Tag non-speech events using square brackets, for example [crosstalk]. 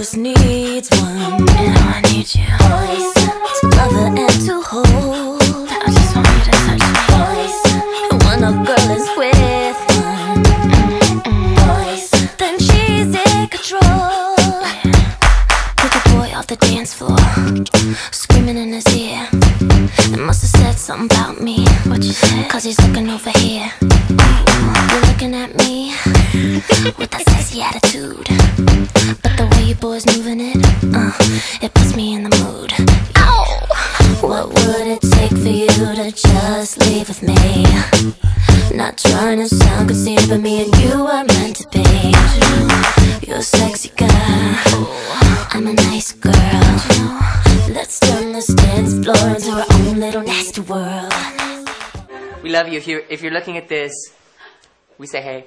just needs one. You know I need you. To love her and to hold. I just want you to touch me. And when a girl is with one, then she's in control. Pick a boy off the dance floor, screaming in his ear. It must have said something about me. What you say? Cause he's looking over here. You're looking at me [laughs] with that sexy attitude. It, puts me in the mood. What would it take for you to just leave with me? Not trying to sound conceited, but me and you are meant to be. You're a sexy girl. I'm a nice girl. Let's turn this dance floor into our own little nasty world. We love you. If you're if you're looking at this, we say hey.